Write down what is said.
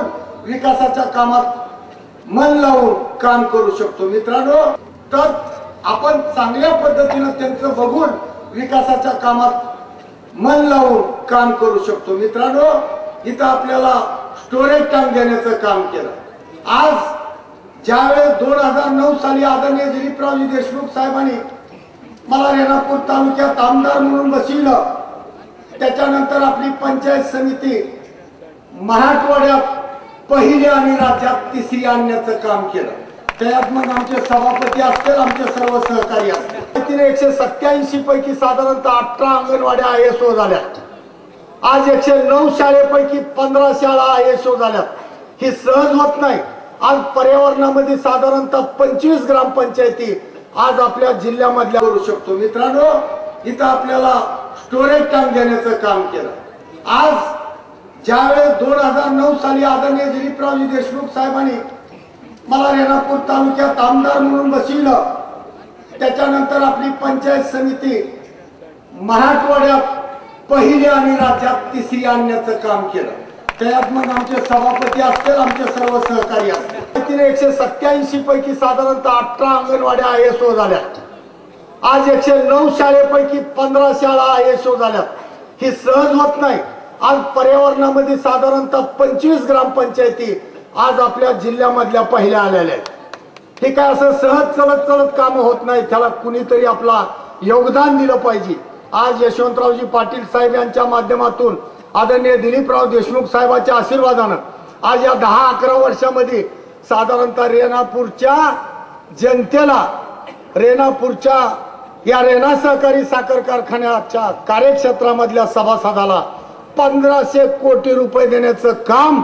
बघून विकासाच्या कामात मन लावून काम करू शकतो. मित्रांनो तर आपण चांगल्या पद्धतीनं त्यांचं बघून विकासाच्या कामात मन लावून काम करू शकतो. मित्रांनो इथं आपल्याला स्टोरेज टँक देण्याचं काम केलं. आज ज्यावेळेस दोन हजार नऊ साली आदरणीय दिलीपरावजी देशमुख साहेबांनी मला रेणापूर तालुक्यात आमदार म्हणून बसविलं त्याच्यानंतर आपली पंचायत समिती मराठवाड्यात पहिले आणि राज्यात तिसरी आणण्याचं काम केलं. त्यात मग आमचे सभापती असतील आमचे सर्व सहकारी असतील. तिने एकशे सत्याऐंशी पैकी साधारणतः अठरा अंगणवाड्या आय एस ओ झाल्या. आज एकशे नऊ शाळेपैकी पंधरा शाळा आय एस ओ झाल्या ही सहज होत नाही. आज पर्यावरणामध्ये साधारणतः पंचवीस ग्रामपंचायती आज आपल्या जिल्ह्यामधल्या करू शकतो. मित्रांनो इथं आपल्याला स्टोरेज टँक देण्याचं काम केलं. आज ज्यावेळेस दोन हजार नऊ साली आदरणीय दिलीपरावजी देशमुख साहेबांनी मला रेणापूर तालुक्यात आमदार म्हणून बसविलं त्याच्यानंतर आपली पंचायत समिती मराठवाड्यात पहिली आणि राज्यात तिसरी आणण्याचं काम केलं. त्यात मग आमचे सभापती असतील आमचे सर्व सहकारी असतील. तिने एकशे सत्याऐंशी पैकी साधारणतः अठरा अंगणवाड्या आय एस ओ झाल्या. आज एकशे नऊ शाळेपैकी पंधरा शाळा आय एस ओ झाल्या ही सहज होत नाही. आज पर्यावरणामध्ये साधारणतः पंचवीस ग्रामपंचायती आज आपल्या जिल्ह्यामधल्या पहिल्या आलेल्या आहेत. हे काय असं सहज चलत चलत काम होत नाही त्याला कुणीतरी आपला योगदान दिलं पाहिजे. आज यशवंतरावजी पाटील साहेब यांच्या माध्यमातून आदरणीय दिलीपराव देशमुख साहेबांच्या आशीर्वादानं आज या दहा अकरा वर्षामध्ये साधारणतः रेणापूरच्या जनतेला रेणापूरच्या या रेणा सहकारी साखर कारखान्याच्या कार्यक्षेत्रामधल्या सभासदाला पंधराशे कोटी रुपये देण्याचं काम